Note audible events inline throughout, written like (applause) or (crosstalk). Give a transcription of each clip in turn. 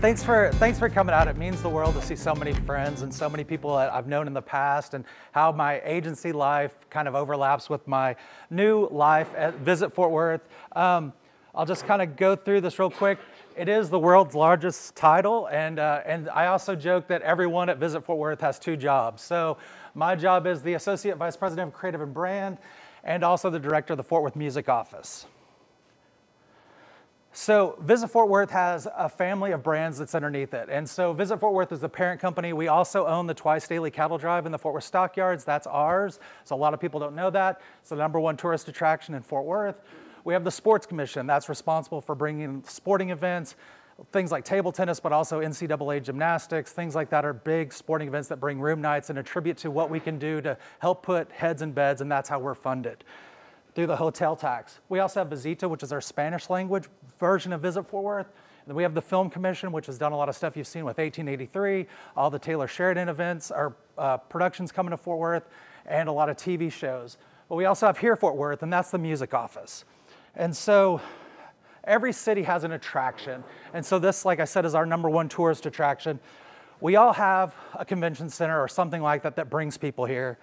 Thanks for thanks for coming out. It means the world to see so many friends and so many people that I've known in the past and how my agency life kind of overlaps with my new life at Visit Fort Worth. Um, I'll just kind of go through this real quick. It is the world's largest title, and uh, and I also joke that everyone at Visit Fort Worth has two jobs. So my job is the Associate Vice President of Creative and Brand, and also the Director of the Fort Worth Music Office. So Visit Fort Worth has a family of brands that's underneath it. And so Visit Fort Worth is the parent company. We also own the Twice Daily Cattle Drive in the Fort Worth Stockyards. That's ours. So a lot of people don't know that. It's the number one tourist attraction in Fort Worth. We have the Sports Commission. That's responsible for bringing sporting events, things like table tennis, but also NCAA gymnastics, things like that are big sporting events that bring room nights and attribute to what we can do to help put heads in beds, and that's how we're funded through the hotel tax. We also have Visita, which is our Spanish language version of Visit Fort Worth. And then we have the Film Commission, which has done a lot of stuff you've seen with 1883, all the Taylor Sheridan events, our uh, productions coming to Fort Worth, and a lot of TV shows. But we also have here Fort Worth, and that's the music office. And so every city has an attraction. And so this, like I said, is our number one tourist attraction. We all have a convention center or something like that that brings people here.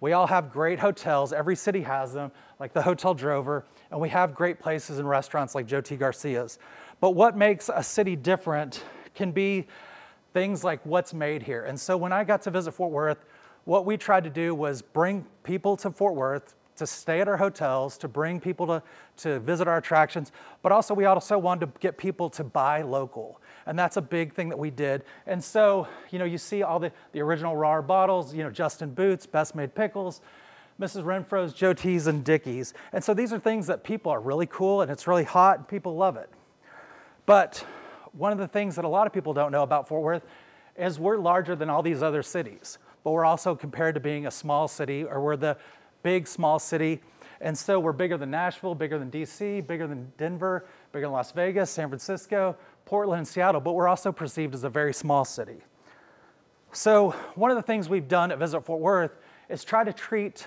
We all have great hotels. Every city has them, like the Hotel Drover, and we have great places and restaurants like Joe T. Garcia's. But what makes a city different can be things like what's made here. And so when I got to visit Fort Worth, what we tried to do was bring people to Fort Worth to stay at our hotels, to bring people to, to visit our attractions, but also we also wanted to get people to buy local. And that's a big thing that we did. And so, you know, you see all the, the original Rahr bottles, you know, Justin Boots, Best Maid Pickles, Mrs. Renfro's, Joe T's, and Dickies. And so these are things that people are really cool and it's really hot and people love it. But one of the things that a lot of people don't know about Fort Worth is we're larger than all these other cities, but we're also compared to being a small city or we're the big small city. And so we're bigger than Nashville, bigger than DC, bigger than Denver, bigger than Las Vegas, San Francisco, Portland, and Seattle, but we're also perceived as a very small city. So one of the things we've done at Visit Fort Worth is try to treat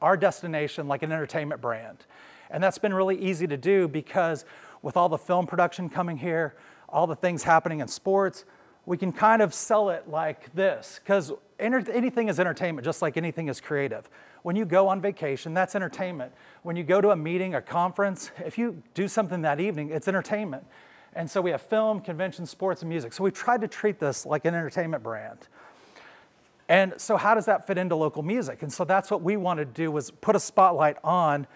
our destination like an entertainment brand. And that's been really easy to do because with all the film production coming here, all the things happening in sports, we can kind of sell it like this because anything is entertainment, just like anything is creative. When you go on vacation, that's entertainment. When you go to a meeting, a conference, if you do something that evening, it's entertainment. And so we have film, convention, sports, and music. So we tried to treat this like an entertainment brand. And so how does that fit into local music? And so that's what we wanted to do was put a spotlight on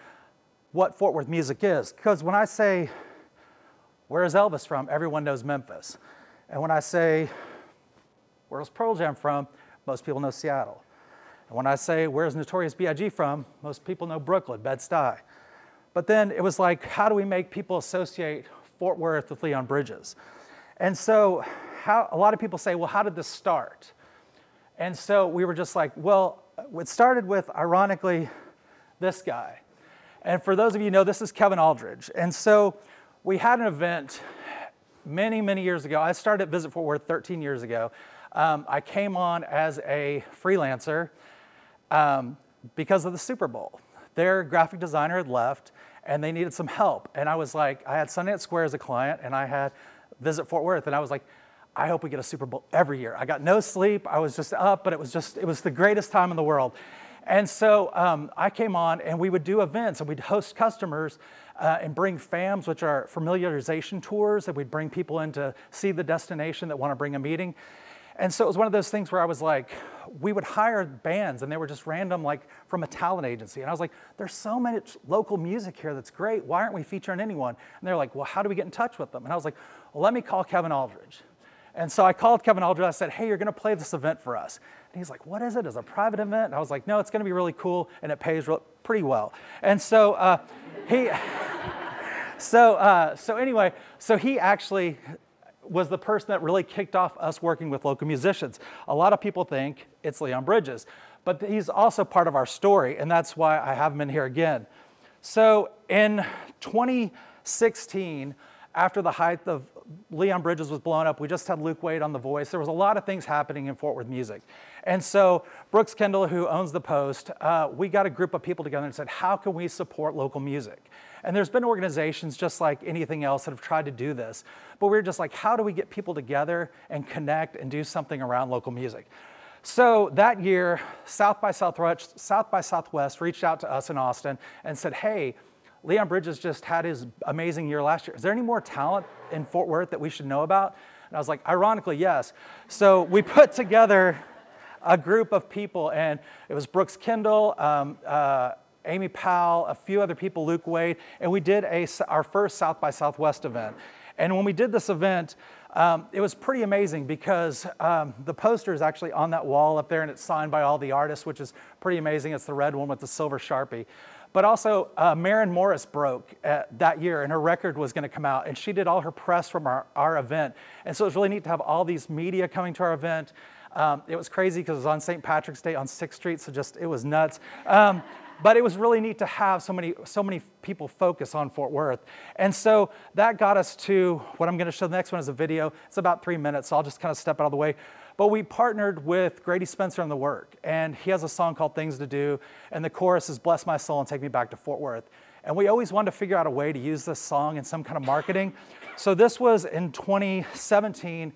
what Fort Worth music is. Because when I say, where is Elvis from? Everyone knows Memphis. And when I say, where's Pearl Jam from? Most people know Seattle. And when I say, where's Notorious B.I.G. from? Most people know Brooklyn, Bed-Stuy. But then it was like, how do we make people associate Fort Worth with Leon Bridges? And so how, a lot of people say, well, how did this start? And so we were just like, well, it started with, ironically, this guy. And for those of you know, this is Kevin Aldridge. And so we had an event many, many years ago. I started at Visit Fort Worth 13 years ago. Um, I came on as a freelancer um, because of the Super Bowl. Their graphic designer had left and they needed some help. And I was like, I had Sundance Square as a client and I had Visit Fort Worth. And I was like, I hope we get a Super Bowl every year. I got no sleep. I was just up, but it was just, it was the greatest time in the world. And so um, I came on and we would do events and we'd host customers uh, and bring FAMs, which are familiarization tours, and we'd bring people in to see the destination that want to bring a meeting. And so it was one of those things where I was like, we would hire bands and they were just random, like from a talent agency. And I was like, there's so much local music here that's great. Why aren't we featuring anyone? And they're like, well, how do we get in touch with them? And I was like, well, let me call Kevin Aldridge. And so I called Kevin Aldridge. I said, hey, you're going to play this event for us. And he's like, what is it? Is it a private event? And I was like, no, it's going to be really cool and it pays pretty well. And so uh, he, (laughs) so, uh, so anyway, so he actually was the person that really kicked off us working with local musicians. A lot of people think it's Leon Bridges, but he's also part of our story, and that's why I have him in here again. So in 2016, after the height of Leon Bridges was blown up, we just had Luke Wade on The Voice. There was a lot of things happening in Fort Worth music. And so Brooks Kendall, who owns The Post, uh, we got a group of people together and said, how can we support local music? And there's been organizations just like anything else that have tried to do this. But we are just like, how do we get people together and connect and do something around local music? So that year, South by South by Southwest reached out to us in Austin and said, hey, Leon Bridges just had his amazing year last year. Is there any more talent in Fort Worth that we should know about? And I was like, ironically, yes. So we put together a group of people, and it was Brooks Kendall, um, uh, Amy Powell, a few other people, Luke Wade, and we did a, our first South by Southwest event. And when we did this event, um, it was pretty amazing because um, the poster is actually on that wall up there and it's signed by all the artists, which is pretty amazing. It's the red one with the silver Sharpie. But also, uh, Maren Morris broke uh, that year and her record was going to come out. And she did all her press from our, our event. And so it was really neat to have all these media coming to our event. Um, it was crazy because it was on St. Patrick's Day on 6th Street, so just, it was nuts. Um, but it was really neat to have so many, so many people focus on Fort Worth. And so that got us to what I'm going to show. The next one is a video. It's about three minutes, so I'll just kind of step out of the way. But we partnered with Grady Spencer on the work, and he has a song called Things to Do, and the chorus is Bless My Soul and Take Me Back to Fort Worth. And we always wanted to figure out a way to use this song in some kind of marketing. So this was in 2017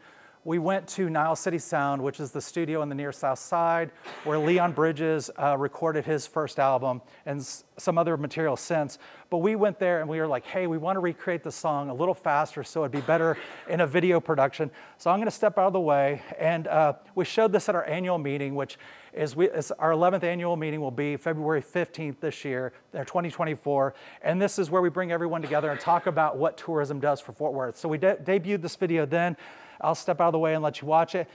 we went to Niles City Sound, which is the studio in the near south side, where Leon Bridges uh, recorded his first album and some other material since. But we went there and we were like, hey, we want to recreate the song a little faster so it'd be better in a video production. So I'm going to step out of the way. And uh, we showed this at our annual meeting, which is, we, is our 11th annual meeting will be February 15th this year, 2024. And this is where we bring everyone together and talk about what tourism does for Fort Worth. So we de debuted this video then. I'll step out of the way and let you watch it.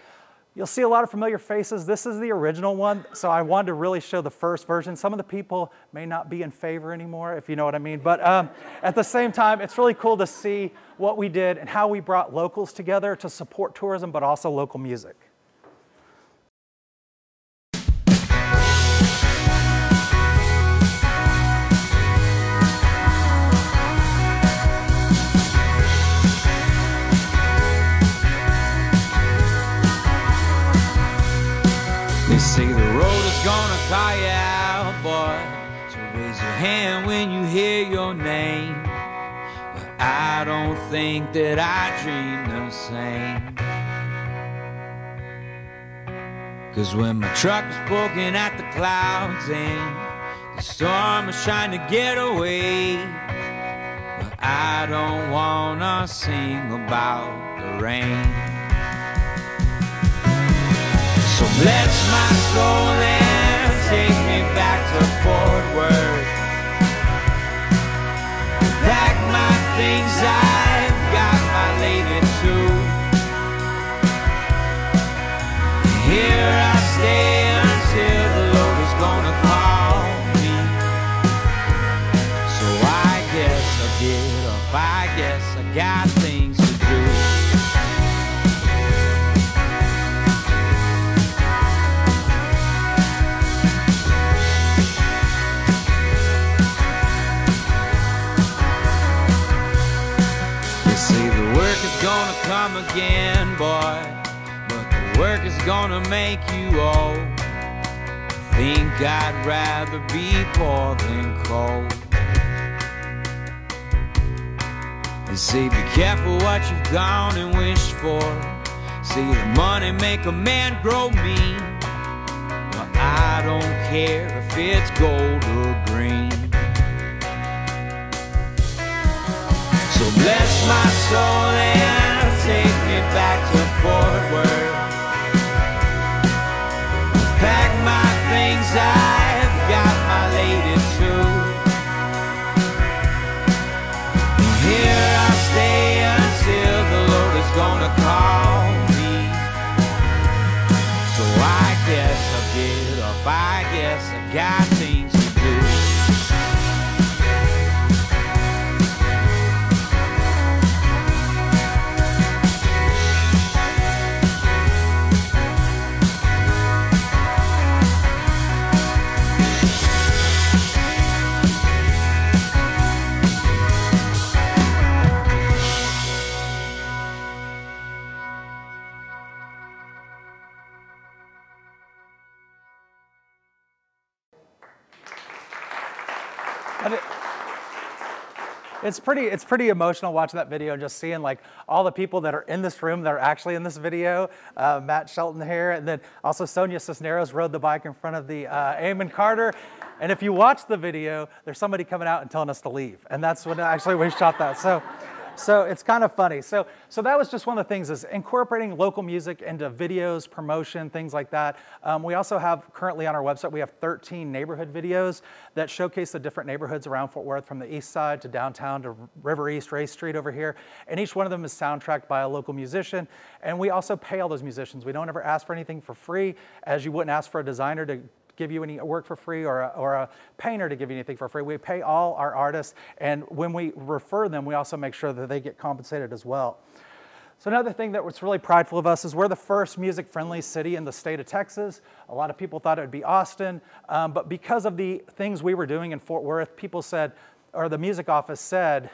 You'll see a lot of familiar faces. This is the original one, so I wanted to really show the first version. Some of the people may not be in favor anymore, if you know what I mean. But um, at the same time, it's really cool to see what we did and how we brought locals together to support tourism, but also local music. Think that I dream the same. Cause when my truck was poking at the clouds and the storm was trying to get away, but I don't wanna sing about the rain. So bless my soul and take me back to Fort Worth. Pack my things, I've gonna make you old. Think I'd rather be poor than cold. They say be careful what you've gone and wished for. Say the money make a man grow mean. Well, I don't care if it's gold or green. So bless my soul and take me back to Fort Worth. Pretty it's pretty emotional watching that video and just seeing like all the people that are in this room that are actually in this video. Uh, Matt Shelton here, and then also Sonia Cisneros rode the bike in front of the uh, Amon Carter. And if you watch the video, there's somebody coming out and telling us to leave, and that's when actually we shot that. So so it's kind of funny. So, so that was just one of the things is incorporating local music into videos, promotion, things like that. Um, we also have currently on our website, we have 13 neighborhood videos that showcase the different neighborhoods around Fort Worth from the east side to downtown to River East, Race Street over here. And each one of them is soundtracked by a local musician. And we also pay all those musicians. We don't ever ask for anything for free as you wouldn't ask for a designer to give you any work for free or a, or a painter to give you anything for free. We pay all our artists, and when we refer them, we also make sure that they get compensated as well. So another thing that was really prideful of us is we're the first music-friendly city in the state of Texas. A lot of people thought it would be Austin, um, but because of the things we were doing in Fort Worth, people said, or the music office said,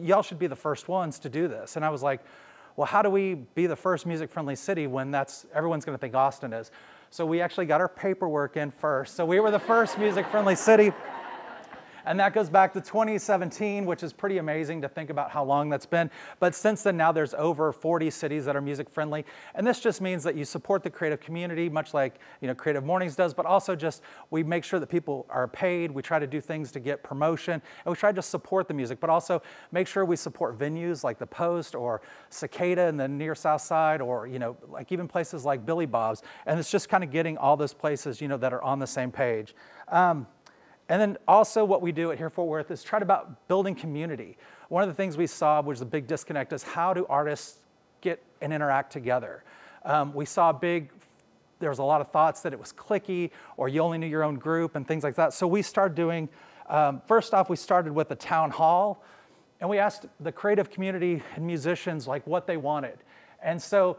y'all should be the first ones to do this. And I was like, well, how do we be the first music-friendly city when that's everyone's going to think Austin is? So we actually got our paperwork in first. So we were the first music friendly city. And that goes back to 2017, which is pretty amazing to think about how long that's been. But since then, now there's over 40 cities that are music friendly. And this just means that you support the creative community, much like you know Creative Mornings does, but also just we make sure that people are paid. We try to do things to get promotion, and we try to support the music, but also make sure we support venues like the Post or Cicada in the near South Side, or you know like even places like Billy Bob's. And it's just kind of getting all those places you know that are on the same page. Um, and then also what we do at Here Fort Worth is try to about building community. One of the things we saw, was a big disconnect, is how do artists get and interact together? Um, we saw big, there was a lot of thoughts that it was clicky or you only knew your own group and things like that. So we started doing, um, first off, we started with a town hall and we asked the creative community and musicians like what they wanted. And so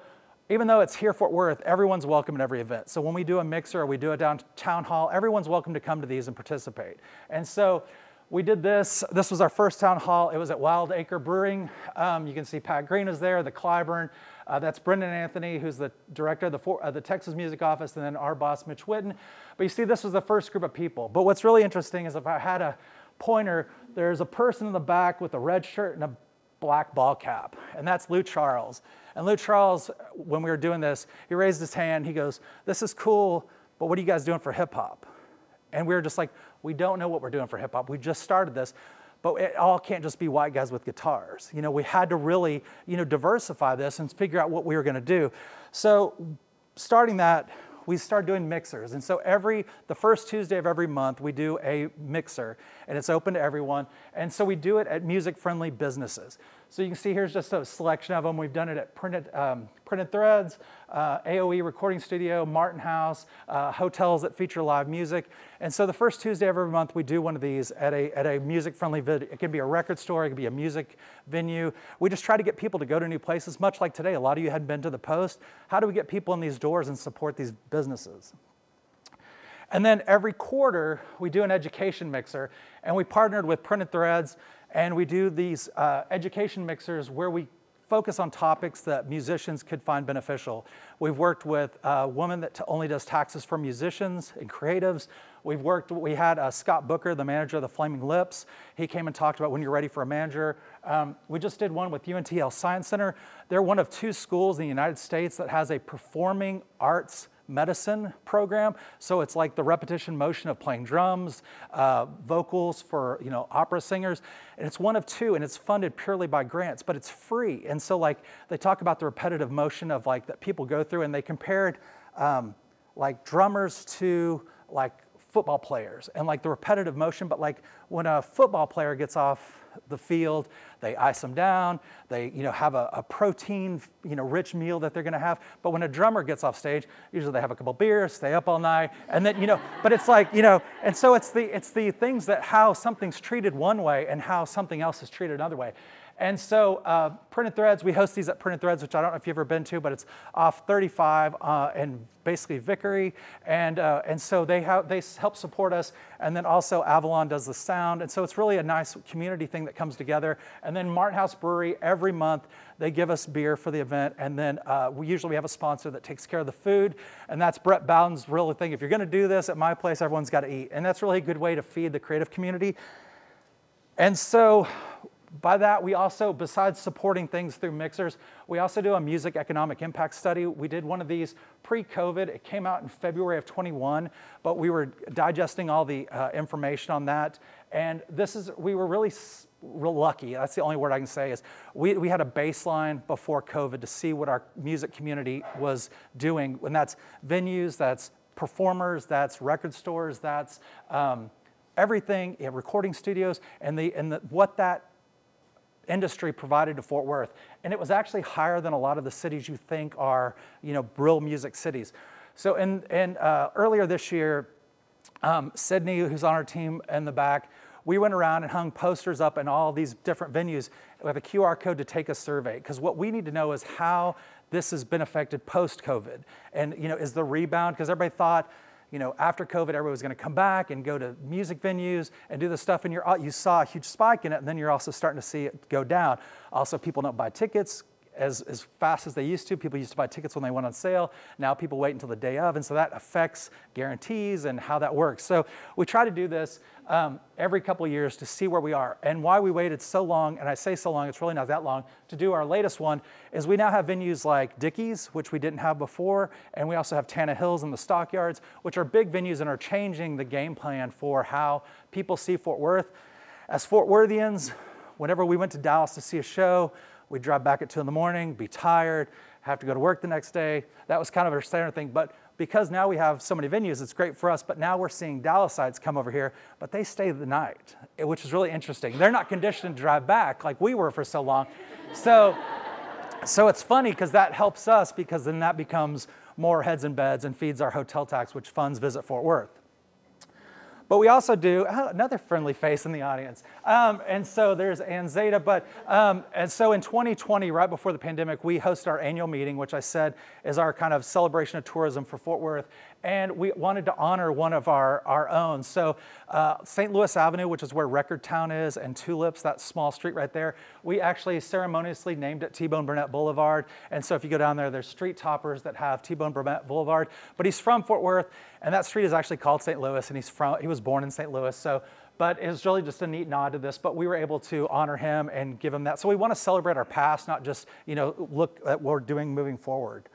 even though it's here Fort Worth, everyone's welcome at every event. So when we do a mixer or we do a downtown hall, everyone's welcome to come to these and participate. And so we did this. This was our first town hall. It was at Wild Acre Brewing. Um, you can see Pat Green is there, the Cliburn. Uh, that's Brendon Anthony, who's the director of the, uh, the Texas Music Office, and then our boss, Mitch Whitten. But you see, this was the first group of people. But what's really interesting is if I had a pointer, there's a person in the back with a red shirt and a black ball cap, and that's Lou Charles. And Lou Charles, when we were doing this, he raised his hand. He goes, This is cool, but what are you guys doing for hip hop? And we were just like, We don't know what we're doing for hip hop. We just started this. But it all can't just be white guys with guitars. You know, we had to really, you know, diversify this and figure out what we were going to do. So starting that, we started doing mixers. And so every, the first Tuesday of every month, we do a mixer and it's open to everyone. And so we do it at music friendly businesses. So you can see here's just a selection of them. We've done it at Printed, um, Printed Threads, uh, AOE Recording Studio, Martin House, uh, hotels that feature live music. And so the first Tuesday of every month, we do one of these at a, at a music-friendly video. It can be a record store, it can be a music venue. We just try to get people to go to new places, much like today. A lot of you hadn't been to the Post. How do we get people in these doors and support these businesses? And then every quarter, we do an education mixer, and we partnered with Printed Threads, and we do these uh, education mixers where we focus on topics that musicians could find beneficial. We've worked with a woman that only does taxes for musicians and creatives. We've worked, we had uh, Scott Booker, the manager of the Flaming Lips. He came and talked about when you're ready for a manager. Um, we just did one with UNT Health Science Center. They're one of two schools in the United States that has a performing arts medicine program. So it's like the repetition motion of playing drums, uh, vocals for you know opera singers. And it's one of two, and it's funded purely by grants, but it's free. And so like they talk about the repetitive motion of like that people go through, and they compared um, like drummers to like football players and like the repetitive motion. But like when a football player gets off the field. They ice them down. They, you know, have a, a protein, you know, rich meal that they're going to have. But when a drummer gets off stage, usually they have a couple beers, stay up all night, and then, you know, (laughs) but it's like, you know, and so it's the it's the things that how something's treated one way and how something else is treated another way. And so uh, Printed Threads, we host these at Printed Threads, which I don't know if you've ever been to, but it's off 35 uh, and basically Vickery. And, uh, and so they, have, they help support us. And then also Avalon does the sound. And so it's really a nice community thing that comes together. And then Martin House Brewery, every month, they give us beer for the event. And then uh, we usually have a sponsor that takes care of the food. And that's Brett Bowden's really thing. If you're going to do this at my place, everyone's got to eat. And that's really a good way to feed the creative community. And so by that, we also, besides supporting things through mixers, we also do a music economic impact study. We did one of these pre-COVID. It came out in February of 21, but we were digesting all the uh, information on that. And this is, we were really real lucky. That's the only word I can say is we, we had a baseline before COVID to see what our music community was doing. And that's venues, that's performers, that's record stores, that's um, everything, yeah, recording studios, and, the, and the, what that industry provided to Fort Worth. And it was actually higher than a lot of the cities you think are, you know, Brill music cities. So in, in uh, earlier this year, um, Sydney, who's on our team in the back, we went around and hung posters up in all these different venues with a QR code to take a survey. Because what we need to know is how this has been affected post-COVID. And you know, is the rebound, because everybody thought, you know, after COVID, everybody was going to come back and go to music venues and do the stuff, and you're, uh, you saw a huge spike in it, and then you're also starting to see it go down. Also, people don't buy tickets as, as fast as they used to. People used to buy tickets when they went on sale. Now people wait until the day of, and so that affects guarantees and how that works. So we try to do this um, every couple years to see where we are. And why we waited so long, and I say so long, it's really not that long, to do our latest one, is we now have venues like Dickies, which we didn't have before, and we also have Tannahill's and the Stockyards, which are big venues and are changing the game plan for how people see Fort Worth. As Fort Worthians, whenever we went to Dallas to see a show, We'd drive back at 2 in the morning, be tired, have to go to work the next day. That was kind of our standard thing. But because now we have so many venues, it's great for us. But now we're seeing Dallasites come over here, but they stay the night, eh, which is really interesting. They're not conditioned to drive back like we were for so long. So, so it's funny because that helps us because then that becomes more heads and beds and feeds our hotel tax, which funds Visit Fort Worth. But we also do, oh, another friendly face in the audience. Um, and so there's Ann Zeta. But, um, and so in 2020, right before the pandemic, we host our annual meeting, which I said is our kind of celebration of tourism for Fort Worth and we wanted to honor one of our, our own. So uh, St. Louis Avenue, which is where Record Town is, and Tulips, that small street right there, we actually ceremoniously named it T-Bone Burnett Boulevard. And so if you go down there, there's street toppers that have T-Bone Burnett Boulevard. But he's from Fort Worth, and that street is actually called St. Louis, and he's from, he was born in St. Louis. So but it was really just a neat nod to this. But we were able to honor him and give him that. So we want to celebrate our past, not just you know look at what we're doing moving forward.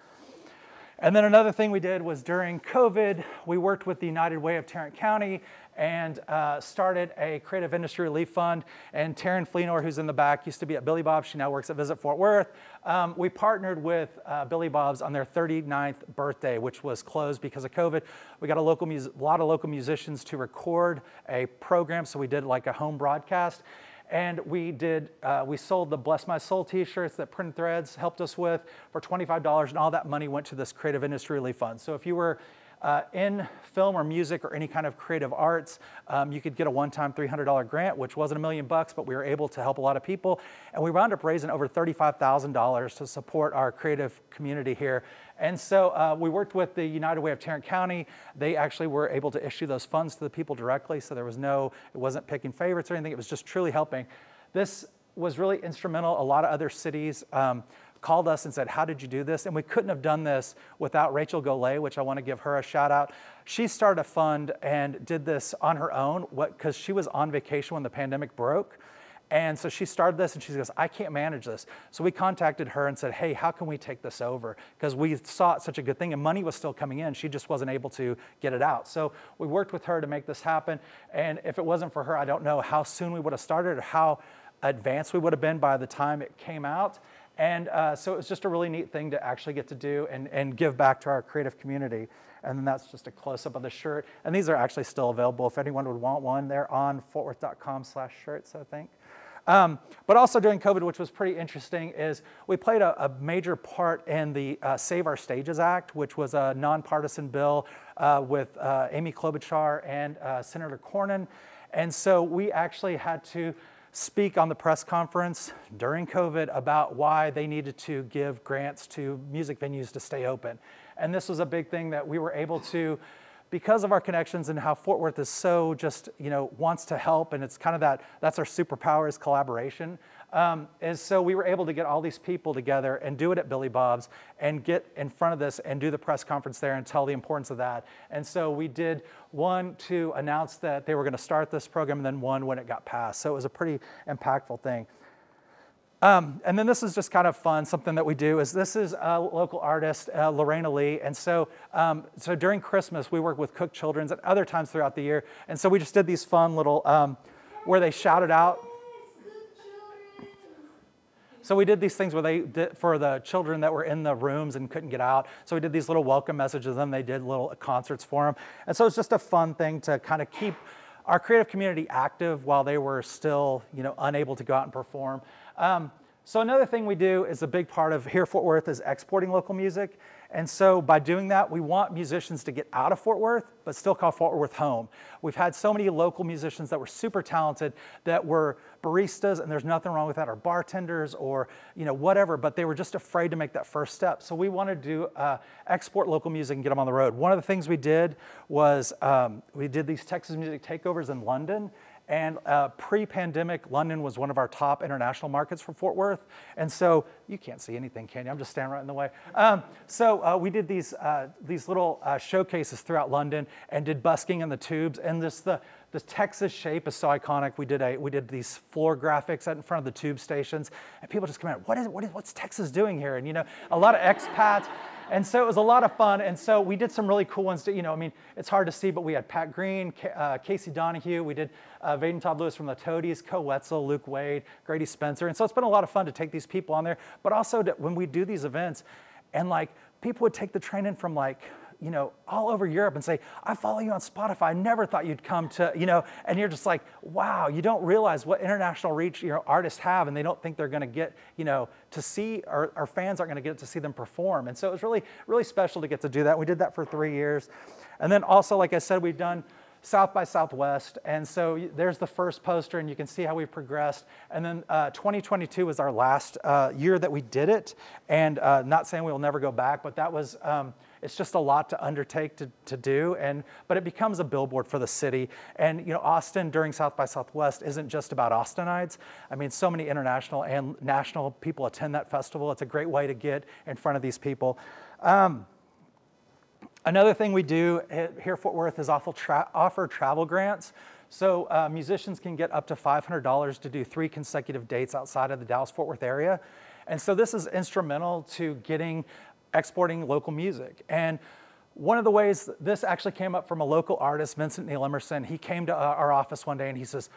And then another thing we did was during COVID, we worked with the United Way of Tarrant County and uh, started a creative industry relief fund. And Taryn Fleenor, who's in the back, used to be at Billy Bob's. She now works at Visit Fort Worth. Um, we partnered with uh, Billy Bob's on their 39th birthday, which was closed because of COVID. We got a, local a lot of local musicians to record a program, so we did like a home broadcast. And we did, uh, we sold the Bless My Soul t-shirts that Print Threads helped us with for $25 and all that money went to this creative industry relief fund. So if you were uh, in film or music or any kind of creative arts, um, you could get a one-time $300 grant, which wasn't a million bucks, but we were able to help a lot of people. And we wound up raising over $35,000 to support our creative community here. And so uh, we worked with the United Way of Tarrant County. They actually were able to issue those funds to the people directly, so there was no, it wasn't picking favorites or anything, it was just truly helping. This was really instrumental. A lot of other cities um, called us and said, How did you do this? And we couldn't have done this without Rachel Golay, which I want to give her a shout out. She started a fund and did this on her own because she was on vacation when the pandemic broke. And so she started this and she goes, I can't manage this. So we contacted her and said, hey, how can we take this over? Because we saw it such a good thing and money was still coming in. She just wasn't able to get it out. So we worked with her to make this happen. And if it wasn't for her, I don't know how soon we would have started or how advanced we would have been by the time it came out. And uh, so it was just a really neat thing to actually get to do and, and give back to our creative community. And then that's just a close-up of the shirt. And these are actually still available. If anyone would want one, they're on fortworth.com slash shirts, I think. Um, but also during COVID, which was pretty interesting, is we played a, a major part in the uh, Save Our Stages Act, which was a nonpartisan bill uh, with uh, Amy Klobuchar and uh, Senator Cornyn. And so we actually had to speak on the press conference during COVID about why they needed to give grants to music venues to stay open. And this was a big thing that we were able to, because of our connections and how Fort Worth is so just, you know, wants to help and it's kind of that, that's our superpower is collaboration um, is so we were able to get all these people together and do it at Billy Bob's and get in front of this and do the press conference there and tell the importance of that. And so we did one to announce that they were going to start this program and then one when it got passed. So it was a pretty impactful thing. Um, and then this is just kind of fun. Something that we do is this is a local artist, uh, Lorena Lee, and so um, so during Christmas we work with Cook Children's and other times throughout the year, and so we just did these fun little um, where they shouted out. So we did these things where they did for the children that were in the rooms and couldn't get out. So we did these little welcome messages, and they did little concerts for them, and so it's just a fun thing to kind of keep our creative community active while they were still, you know, unable to go out and perform. Um, so another thing we do is a big part of here Fort Worth is exporting local music. And so by doing that, we want musicians to get out of Fort Worth, but still call Fort Worth home. We've had so many local musicians that were super talented that were baristas, and there's nothing wrong with that, or bartenders, or you know whatever, but they were just afraid to make that first step. So we wanted to uh, export local music and get them on the road. One of the things we did was um, we did these Texas Music Takeovers in London, and uh, pre-pandemic, London was one of our top international markets for Fort Worth. And so you can't see anything, can you? I'm just standing right in the way. Um, so uh, we did these, uh, these little uh, showcases throughout London and did busking in the tubes. And this, the, the Texas shape is so iconic. We did, a, we did these floor graphics out in front of the tube stations. And people just come out, what is, what is, what's Texas doing here? And you know, a lot of expats. And so it was a lot of fun. And so we did some really cool ones. To, you know, I mean, it's hard to see, but we had Pat Green, uh, Casey Donahue. We did uh, Vaden Todd Lewis from the Toadies, Koe Wetzel, Luke Wade, Grady Spencer. And so it's been a lot of fun to take these people on there. But also to, when we do these events, and like people would take the train in from like you know, all over Europe and say, I follow you on Spotify. I never thought you'd come to, you know, and you're just like, wow, you don't realize what international reach your artists have and they don't think they're going to get, you know, to see, or our fans aren't going to get to see them perform. And so it was really, really special to get to do that. We did that for three years. And then also, like I said, we've done South by Southwest. And so there's the first poster, and you can see how we've progressed. And then uh, 2022 was our last uh, year that we did it. And uh, not saying we will never go back, but that was. Um, it's just a lot to undertake to, to do, and, but it becomes a billboard for the city. And you know, Austin during South by Southwest isn't just about Austinites. I mean, so many international and national people attend that festival. It's a great way to get in front of these people. Um, Another thing we do here at Fort Worth is tra offer travel grants. So uh, musicians can get up to $500 to do three consecutive dates outside of the Dallas-Fort Worth area. And so this is instrumental to getting, exporting local music. And one of the ways this actually came up from a local artist, Vincent Neil Emerson, he came to our office one day and he says,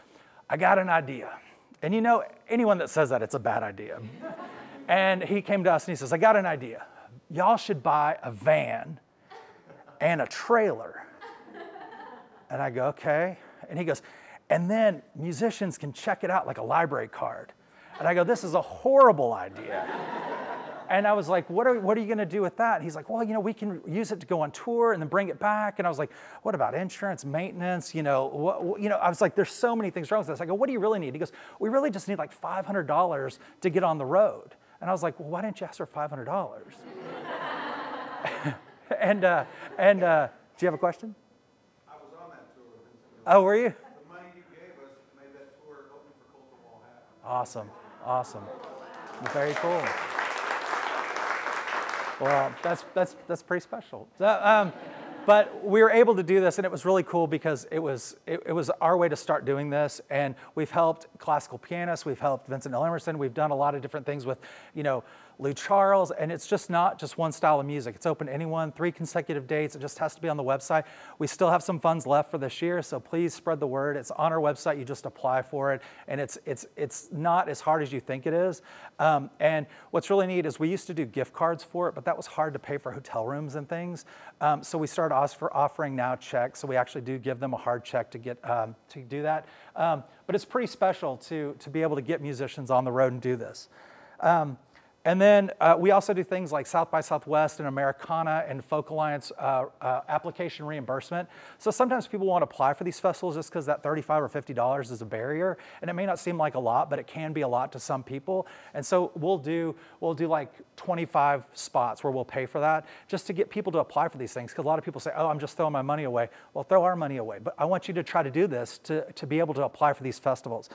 I got an idea. And you know, anyone that says that, it's a bad idea. (laughs) and he came to us and he says, I got an idea. Y'all should buy a van and a trailer. And I go, okay. And he goes, and then musicians can check it out like a library card. And I go, this is a horrible idea. And I was like, what are, what are you going to do with that? And he's like, well, you know, we can use it to go on tour and then bring it back. And I was like, what about insurance, maintenance? You know, what, you know, I was like, there's so many things wrong with this. I go, what do you really need? He goes, we really just need like $500 to get on the road. And I was like, well, why didn't you ask for $500? (laughs) and uh, and uh, do you have a question? I was on that tour. Oh, were you? The money you gave us made that tour open for Colter Wall happen. Awesome, awesome, very cool. Well, that's that's that's pretty special. So, um, but we were able to do this and it was really cool because it was it, it, was our way to start doing this and we've helped classical pianists we've helped vincent Neil emerson we've done a lot of different things with you know Lou Charles, and it's just not just one style of music. It's open to anyone, three consecutive dates. It just has to be on the website. We still have some funds left for this year, so please spread the word. It's on our website. You just apply for it, and it's it's it's not as hard as you think it is. Um, and what's really neat is we used to do gift cards for it, but that was hard to pay for hotel rooms and things. Um, so we started offer, offering now checks. So we actually do give them a hard check to get um, to do that. Um, but it's pretty special to to be able to get musicians on the road and do this. Um, and then uh, we also do things like South by Southwest and Americana and Folk Alliance uh, uh, application reimbursement. So sometimes people want to apply for these festivals just because that 35 or $50 is a barrier. And it may not seem like a lot, but it can be a lot to some people. And so we'll do, we'll do like 25 spots where we'll pay for that just to get people to apply for these things. Because a lot of people say, oh, I'm just throwing my money away. Well, throw our money away. But I want you to try to do this to, to be able to apply for these festivals.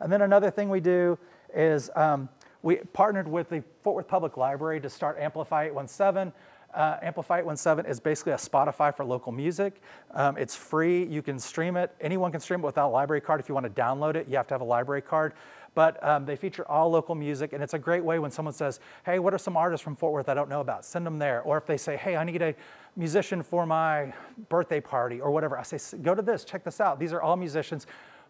And then another thing we do is um, we partnered with the Fort Worth Public Library to start Amplify 817. Uh, Amplify 817 is basically a Spotify for local music. Um, it's free. You can stream it. Anyone can stream it without a library card. If you want to download it, you have to have a library card. but um, they feature all local music, and it's a great way when someone says, hey, what are some artists from Fort Worth I don't know about? Send them there. Or if they say, hey, I need a musician for my birthday party or whatever, I say, go to this, check this out. These are all musicians.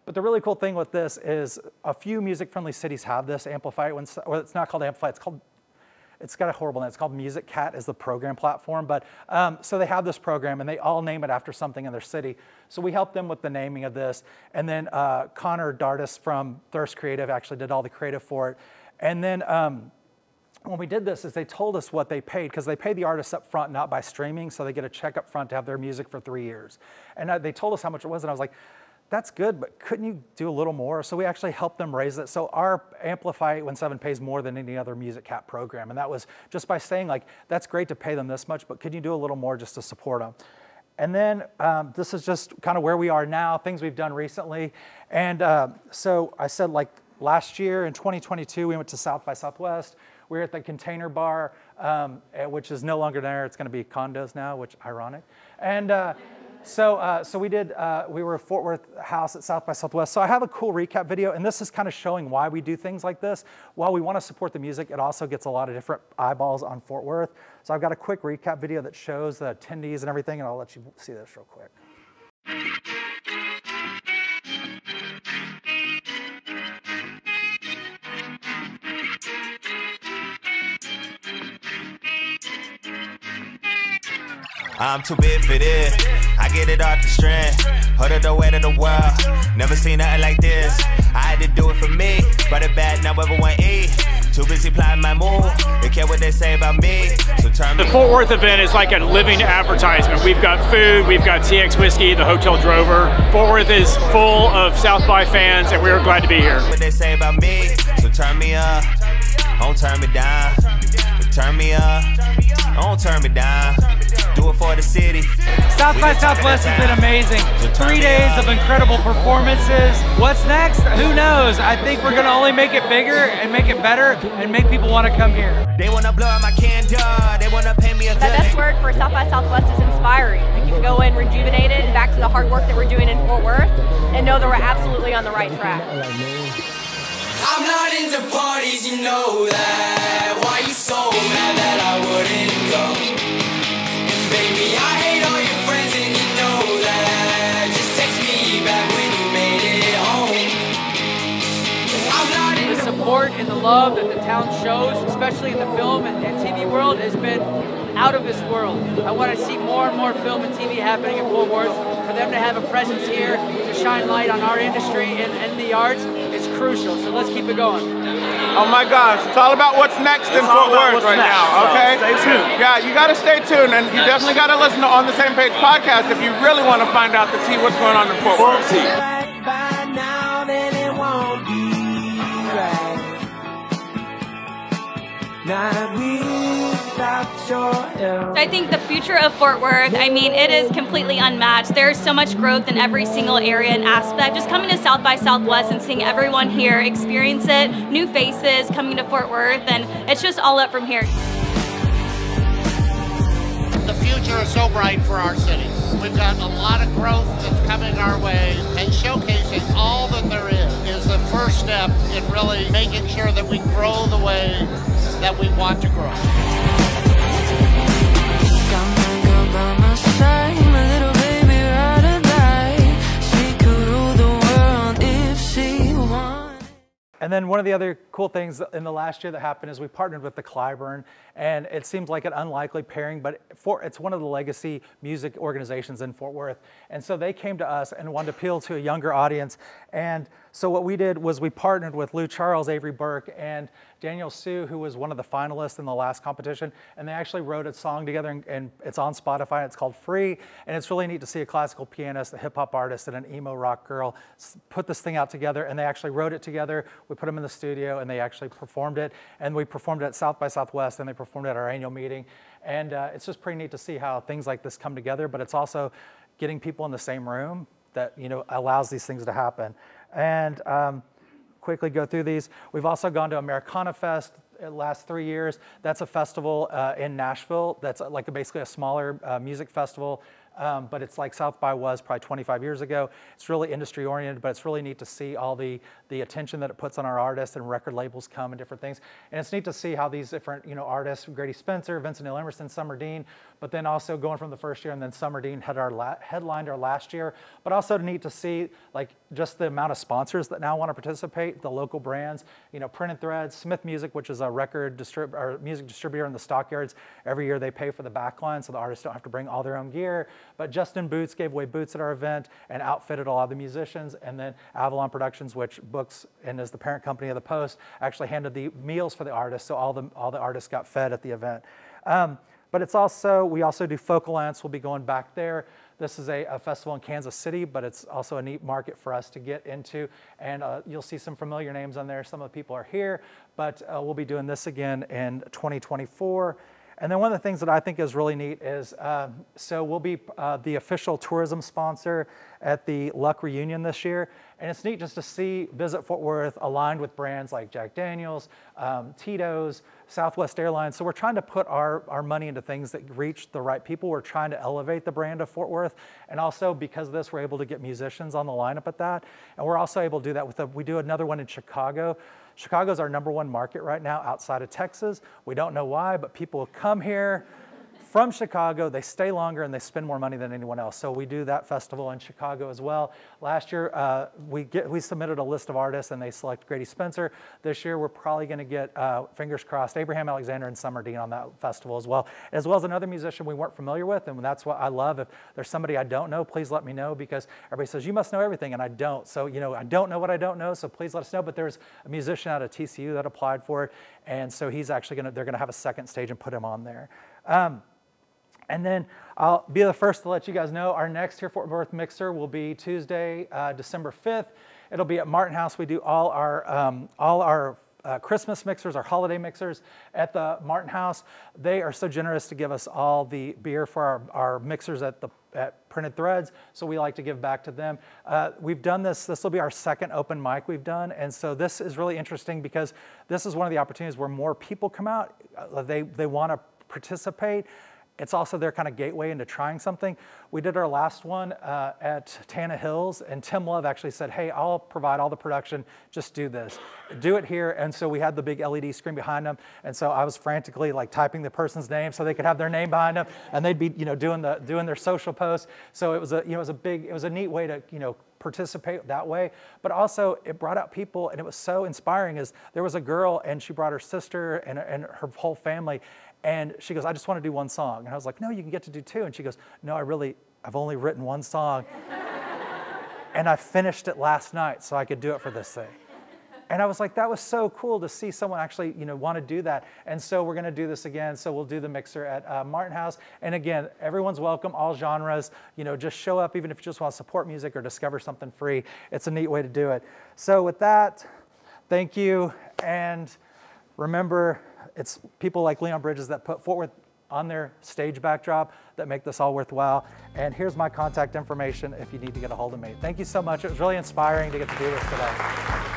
But the really cool thing with this is a few music-friendly cities have this Amplify, or it's not called Amplify, it's called it's got a horrible name. It's called Music Cat is the program platform. But um, so they have this program and they all name it after something in their city. So we helped them with the naming of this. And then uh, Connor Dardis from Thirst Creative actually did all the creative for it. And then um, when we did this is they told us what they paid because they pay the artists up front, not by streaming. So they get a check up front to have their music for three years. And uh, they told us how much it was. And I was like, that's good, but couldn't you do a little more? So we actually helped them raise it. So our Amplify 817 pays more than any other MusicCat program. And that was just by saying like, that's great to pay them this much, but could you do a little more just to support them? And then um, this is just kind of where we are now, things we've done recently. And uh, so I said like last year in 2022, we went to South by Southwest. We were at the Container Bar, um, which is no longer there. It's going to be condos now, which ironic. And uh, so, uh, so we did, uh, we were at Fort Worth House at South by Southwest. So I have a cool recap video, and this is kind of showing why we do things like this. While we want to support the music, it also gets a lot of different eyeballs on Fort Worth. So I've got a quick recap video that shows the attendees and everything, and I'll let you see this real quick. I'm too big for this. I get it off the strength. Hold it the weight of the world. Never seen nothing like this. I had to do it for me. But it bad, now everyone eat. Too busy plotting my move. They care what they say about me. So turn The Fort Worth event is like a living advertisement. We've got food, we've got TX Whiskey, the Hotel Drover. Fort Worth is full of South by fans, and we are glad to be here. What they say about me. So turn me up. Don't turn me down. Turn me up. Don't turn me down. Do it for the city. South by Southwest has been amazing. Three days of incredible performances. What's next? Who knows? I think we're gonna only make it bigger and make it better and make people want to come here. They wanna blow out my candle. They wanna pay me a The best word for South by Southwest is inspiring. Like you can go in rejuvenated and back to the hard work that we're doing in Fort Worth and know that we're absolutely on the right track. I'm not into parties, you know that. Why you so mad that I wouldn't go? Support and the love that the town shows, especially in the film and, and TV world, has been out of this world. I want to see more and more film and TV happening in Fort Worth. For them to have a presence here to shine light on our industry and, and the arts is crucial. So let's keep it going. Oh my gosh, it's all about what's next in Fort Worth right now, okay? stay tuned. Yeah, you gotta stay tuned and you definitely gotta listen to On the Same Page podcast if you really wanna find out the tea what's going on in Fort Worth. Not without your help. I think the future of Fort Worth, I mean, it is completely unmatched. There's so much growth in every single area and aspect. Just coming to South by Southwest and seeing everyone here experience it, new faces coming to Fort Worth, and it's just all up from here. The future is so bright for our city. We've got a lot of growth that's coming our way, and showcasing all that there is is the first step in really making sure that we grow the way that we want to grow. And then one of the other cool things in the last year that happened is we partnered with the Cliburn, and it seems like an unlikely pairing, but for, it's one of the legacy music organizations in Fort Worth. And so they came to us and wanted to appeal to a younger audience. And so what we did was we partnered with Lou Charles, Avery Burke, and Daniel Sue, who was one of the finalists in the last competition, and they actually wrote a song together, and, and it's on Spotify. It's called Free, and it's really neat to see a classical pianist, a hip hop artist, and an emo rock girl put this thing out together, and they actually wrote it together. We put them in the studio, and they actually performed it, and we performed it at South by Southwest, and they performed it at our annual meeting, and uh, it's just pretty neat to see how things like this come together, but it's also getting people in the same room that you know allows these things to happen, and. Um, quickly go through these. We've also gone to Americana Fest uh, last three years. That's a festival uh, in Nashville. That's uh, like a, basically a smaller uh, music festival um, but it's like South by was probably 25 years ago. It's really industry oriented, but it's really neat to see all the, the attention that it puts on our artists and record labels come and different things. And it's neat to see how these different you know, artists, Grady Spencer, Vincent Neil Emerson, Summer Dean, but then also going from the first year and then Summer Dean had our headlined our last year, but also neat to see like just the amount of sponsors that now want to participate, the local brands, you know, Printed Threads, Smith Music, which is a record distrib- or music distributor in the stockyards. Every year they pay for the backline so the artists don't have to bring all their own gear. But Justin Boots gave away boots at our event and outfitted a lot of the musicians. And then Avalon Productions, which books and is the parent company of the Post, actually handed the meals for the artists. So all the, all the artists got fed at the event. Um, but it's also, we also do Folk Alliance. We'll be going back there. This is a, a, festival in Kansas City, but it's also a neat market for us to get into. And uh, you'll see some familiar names on there. Some of the people are here, but uh, we'll be doing this again in 2024. And then one of the things that I think is really neat is uh, so we'll be uh, the official tourism sponsor at the Luck Reunion this year. And it's neat just to see Visit Fort Worth aligned with brands like Jack Daniels, um, Tito's, Southwest Airlines. So we're trying to put our, our money into things that reach the right people. We're trying to elevate the brand of Fort Worth. And also because of this, we're able to get musicians on the lineup at that. And we're also able to do that with a, we do another one in Chicago. Chicago's our number one market right now outside of Texas. We don't know why, but people come here from Chicago. They stay longer and they spend more money than anyone else. So we do that festival in Chicago as well. Last year, uh, we, get, we submitted a list of artists and they select Grady Spencer. This year, we're probably going to get, uh, fingers crossed, Abraham Alexander and Summer Dean on that festival as well, as well as another musician we weren't familiar with. And that's what I love. If there's somebody I don't know, please let me know because everybody says, you must know everything, and I don't. So, you know, I don't know what I don't know, so please let us know. But there's a musician out of TCU that applied for it. And so he's actually going to, they're going to have a second stage and put him on there. Um, and then I'll be the first to let you guys know our next Hear Fort Worth Mixer will be Tuesday, uh, December 5th. It'll be at Martin House. We do all our, um, all our uh, Christmas mixers, our holiday mixers at the Martin House. They are so generous to give us all the beer for our, our mixers at the at Printed Threads, so we like to give back to them. Uh, we've done this, this will be our second open mic we've done, and so this is really interesting because this is one of the opportunities where more people come out. Uh, they, they want to participate it's also their kind of gateway into trying something. We did our last one uh, at Tannahill's, and Tim Love actually said, Hey, I'll provide all the production, just do this. Do it here. And so we had the big LED screen behind them. And so I was frantically like typing the person's name so they could have their name behind them, and they'd be, you know, doing, the, doing their social posts. So it was a, you know, it was a big, it was a neat way to, you know, participate that way. But also, it brought out people, and it was so inspiring. Is there was a girl, and she brought her sister and, and her whole family, and she goes, I just want to do one song. And I was like, No, you can get to do two. And she goes, No, I really, I've only written one song, (laughs) and I finished it last night so I could do it for this thing. And I was like, that was so cool to see someone actually, you know, want to do that. And so we're going to do this again. So we'll do the mixer at uh, Martin House. And again, everyone's welcome, all genres. You know, just show up, even if you just want to support music or discover something free. It's a neat way to do it. So with that, thank you. And remember, it's people like Leon Bridges that put Fort Worth on their stage backdrop that make this all worthwhile. And here's my contact information if you need to get a hold of me. Thank you so much. It was really inspiring to get to do this today.